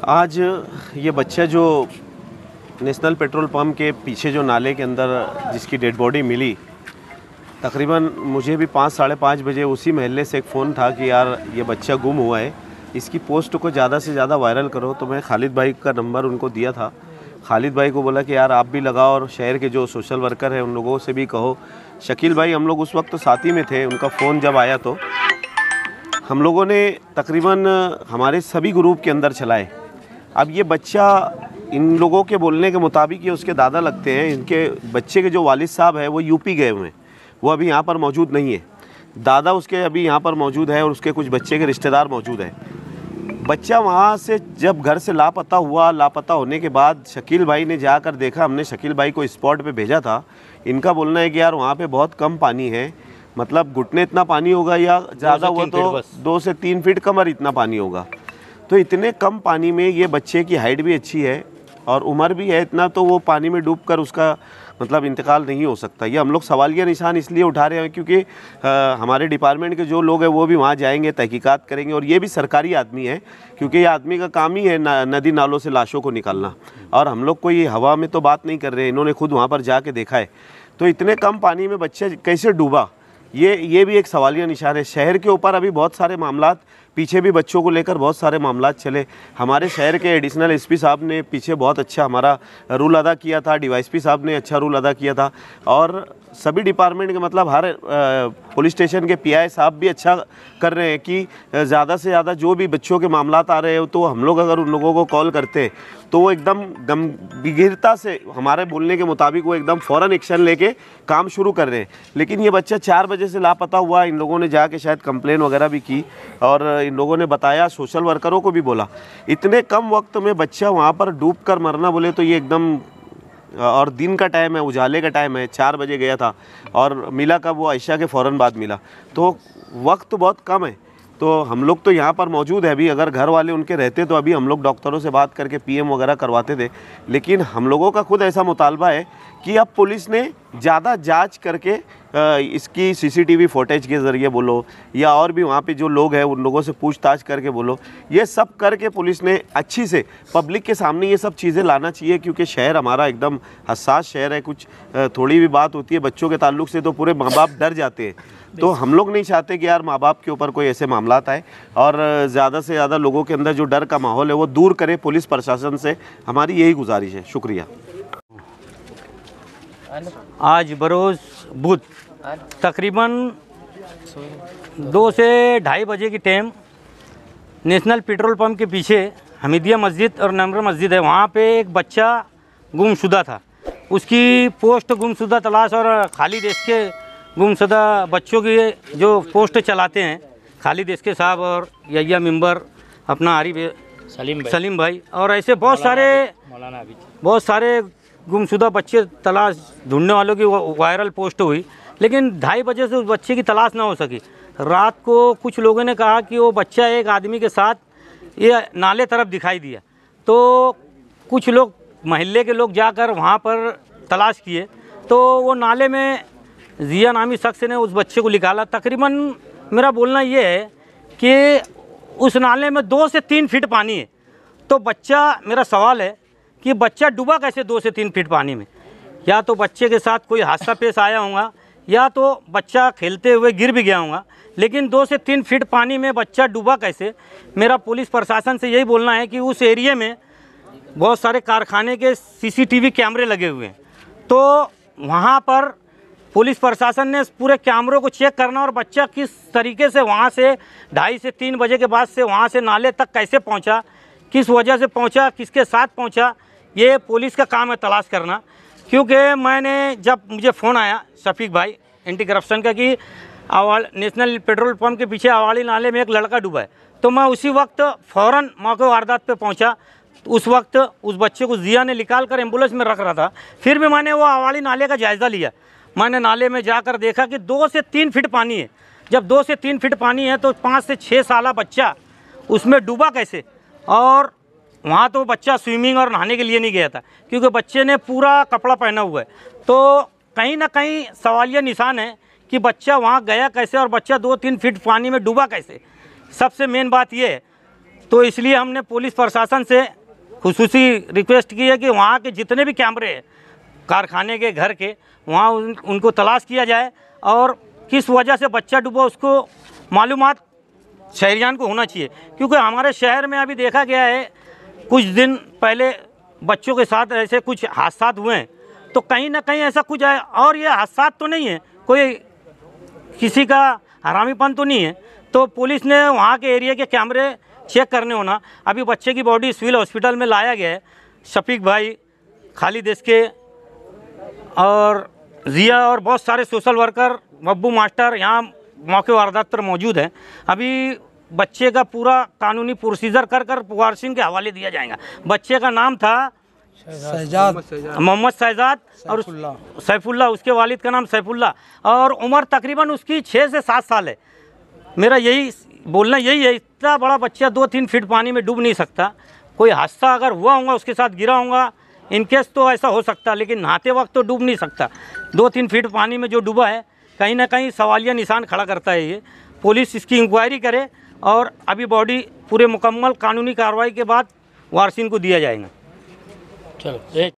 आज ये बच्चा जो नेशनल पेट्रोल पंप के पीछे जो नाले के अंदर जिसकी डेड बॉडी मिली, तकरीबन मुझे भी पाँच, साढ़े पाँच बजे उसी महल्ले से एक फ़ोन था कि यार ये बच्चा गुम हुआ है, इसकी पोस्ट को ज़्यादा से ज़्यादा वायरल करो। तो मैं खालिद भाई का नंबर उनको दिया था। खालिद भाई को बोला कि यार आप भी लगाओ और शहर के जो सोशल वर्कर हैं उन लोगों से भी कहो। शकील भाई हम लोग उस वक्त तो साथ ही में थे, उनका फ़ोन जब आया तो। हम लोगों ने तकरीबन हमारे सभी ग्रुप के अंदर चलाए। अब ये बच्चा इन लोगों के बोलने के मुताबिक ये उसके दादा लगते हैं इनके बच्चे के जो वालिद साहब हैं वो यूपी गए हुए हैं। वो अभी यहाँ पर मौजूद नहीं है। दादा उसके अभी यहाँ पर मौजूद है और उसके कुछ बच्चे के रिश्तेदार मौजूद हैं। बच्चा वहाँ से जब घर से लापता हुआ लापता होने के बाद शकील भाई ने जाकर देखा हमने शकील भाई को स्पॉट पे भेजा था। इनका बोलना है कि यार वहाँ पे बहुत कम पानी है मतलब घुटने इतना पानी होगा या ज़्यादा हुआ तो दो से तीन फीट कमर इतना पानी होगा। तो इतने कम पानी में ये बच्चे की हाइट भी अच्छी है और उम्र भी है इतना तो वो पानी में डूब कर उसका मतलब इंतकाल नहीं हो सकता। ये हम लोग सवाल सवालिया निशान इसलिए उठा रहे हैं क्योंकि आ, हमारे डिपार्टमेंट के जो लोग हैं वो भी वहाँ जाएँगे तहकीकात करेंगे और ये भी सरकारी आदमी है क्योंकि ये आदमी का काम ही है नदी नालों से लाशों को निकालना। और हम लोग कोई हवा में तो बात नहीं कर रहे इन्होंने खुद वहाँ पर जाके देखा है। तो इतने कम पानी में बच्चे कैसे डूबा? ये ये भी एक सवालिया निशान है। शहर के ऊपर अभी बहुत सारे मामला पीछे भी बच्चों को लेकर बहुत सारे मामला चले। हमारे शहर के एडिशनल एसपी साहब ने पीछे बहुत अच्छा हमारा रूल अदा किया था, डीवाईएसपी साहब ने अच्छा रूल अदा किया था। और सभी डिपार्टमेंट के मतलब हर पुलिस स्टेशन के पीआई साहब भी अच्छा कर रहे हैं कि ज़्यादा से ज़्यादा जो भी बच्चों के मामला आ रहे हो तो हम लोग अगर उन लोगों को कॉल करते तो वो एकदम गंभीरता से हमारे बोलने के मुताबिक वो एकदम फ़ौरन एक्शन लेके काम शुरू कर रहे हैं। लेकिन ये बच्चा चार बजे से लापता हुआ इन लोगों ने जाके शायद कंप्लेन वगैरह भी की और इन लोगों ने बताया सोशल वर्करों को भी बोला, इतने कम वक्त में बच्चा वहाँ पर डूब कर मरना बोले तो ये एकदम, और दिन का टाइम है, उजाले का टाइम है, चार बजे गया था, और मिला कब वो ऐशा के फ़ौर बाद मिला। तो वक्त बहुत कम है तो हम लोग तो यहाँ पर मौजूद है अभी, अगर घर वाले उनके रहते तो अभी हम लोग डॉक्टरों से बात करके पीएम वगैरह करवाते थे, लेकिन हम लोगों का खुद ऐसा मुतालबा है कि अब पुलिस ने ज़्यादा जाँच करके इसकी सीसीटीवी फुटेज के ज़रिए बोलो या और भी वहाँ पे जो लोग हैं उन लोगों से पूछताछ करके बोलो। ये सब करके पुलिस ने अच्छी से पब्लिक के सामने ये सब चीज़ें लाना चाहिए क्योंकि शहर हमारा एकदम हसास शहर है। कुछ थोड़ी भी बात होती है बच्चों के ताल्लुक से तो पूरे माँ बाप डर जाते हैं। तो हम लोग नहीं चाहते कि यार माँ बाप के ऊपर कोई ऐसे मामला आए और ज़्यादा से ज़्यादा लोगों के अंदर जो डर का माहौल है वो दूर करे पुलिस प्रशासन से। हमारी यही गुजारिश है। शुक्रिया। आज बरोज़ बुध। तकरीबन दो से ढाई बजे की टाइम नेशनल पेट्रोल पंप के पीछे हमीदिया मस्जिद और नमर मस्जिद है। वहाँ पे एक बच्चा गुमशुदा था। उसकी पोस्ट गुमशुदा तलाश और खाली देश के गुमशुदा बच्चों की जो पोस्ट चलाते हैं खालिद इसके साहब और यैया मेंबर अपना आरिफ सलीम भाई। सलीम भाई। और ऐसे बहुत सारे बहुत सारे गुमशुदा बच्चे तलाश ढूँढने वालों की वायरल पोस्ट हुई, लेकिन ढाई बजे से उस बच्चे की तलाश ना हो सकी। रात को कुछ लोगों ने कहा कि वो बच्चा एक आदमी के साथ ये नाले तरफ़ दिखाई दिया। तो कुछ लोग, महल्ले के लोग जाकर वहाँ पर तलाश किए। तो वो नाले में जिया नामी शख्स ने उस बच्चे को निकाला। तकरीबन मेरा बोलना ये है कि उस नाले में दो से तीन फीट पानी है। तो बच्चा, मेरा सवाल है कि बच्चा डूबा कैसे दो से तीन फीट पानी में? या तो बच्चे के साथ कोई हादसा पेश आया होगा, या तो बच्चा खेलते हुए गिर भी गया होगा, लेकिन दो से तीन फीट पानी में बच्चा डूबा कैसे? मेरा पुलिस प्रशासन से यही बोलना है कि उस एरिए में बहुत सारे कारखाने के सीसीटीवी कैमरे लगे हुए हैं। तो वहाँ पर पुलिस प्रशासन ने पूरे कैमरों को चेक करना और बच्चा किस तरीके से वहाँ से ढाई से तीन बजे के बाद से वहाँ से नाले तक कैसे पहुँचा, किस वजह से पहुँचा, किसके साथ पहुँचा ये पुलिस का काम है तलाश करना, क्योंकि मैंने जब मुझे फ़ोन आया शफीक भाई एंटी करप्शन का, कि आवाल नेशनल पेट्रोल पंप के पीछे आवाली नाले में एक लड़का डूबा है। तो मैं उसी वक्त फ़ौर मौके वारदात पे पहुँचा। उस वक्त उस बच्चे को जिया ने निकाल कर एंबुलेंस में रख रहा था। फिर भी मैंने वो आवाली नाले का जायज़ा लिया। मैंने नाले में जाकर देखा कि दो से तीन फीट पानी है। जब दो से तीन फीट पानी है तो पाँच से छः साल बच्चा उसमें डूबा कैसे? और वहाँ तो बच्चा स्विमिंग और नहाने के लिए नहीं गया था क्योंकि बच्चे ने पूरा कपड़ा पहना हुआ है। तो कहीं ना कहीं सवालिया निशान है कि बच्चा वहाँ गया कैसे और बच्चा दो तीन फीट पानी में डूबा कैसे? सबसे मेन बात ये है। तो इसलिए हमने पुलिस प्रशासन से खसूसी रिक्वेस्ट की है कि वहाँ के जितने भी कैमरे हैं कारखाने के घर के वहाँ उन, उनको तलाश किया जाए और किस वजह से बच्चा डूबा उसको मालूम शहरियान को होना चाहिए। क्योंकि हमारे शहर में अभी देखा गया है कुछ दिन पहले बच्चों के साथ ऐसे कुछ हादसा हुए हैं। तो कहीं ना कहीं ऐसा कुछ है, और ये हादसा तो नहीं है। कोई किसी का हरामीपन तो नहीं है। तो पुलिस ने वहाँ के एरिया के कैमरे चेक करने होना। अभी बच्चे की बॉडी सिविल हॉस्पिटल में लाया गया है, शफीक भाई, खालिद के और जिया और बहुत सारे सोशल वर्कर, बब्बू मास्टर, यहाँ मौके वारदात पर मौजूद हैं। अभी बच्चे का पूरा कानूनी प्रोसीजर कर कर पुगार सिंह के हवाले दिया जाएगा। बच्चे का नाम था शहजाद मोहम्मद शहजाद और सैफुल्ला। उसके वालिद का नाम सैफुल्ला। और उम्र तकरीबन उसकी छः से सात साल है। मेरा यही बोलना यही है इतना बड़ा बच्चा दो तीन फीट पानी में डूब नहीं सकता। कोई हादसा अगर हुआ होगा उसके साथ गिरा होगा इनकेस तो ऐसा हो सकता लेकिन नहाते वक्त तो डूब नहीं सकता। दो तीन फीट पानी में जो डूबा है कहीं ना कहीं सवालिया निशान खड़ा करता है ये। पुलिस इसकी इंक्वायरी करे और अभी बॉडी पूरे मुकम्मल कानूनी कार्रवाई के बाद वारसिन को दिया जाएगा। चलो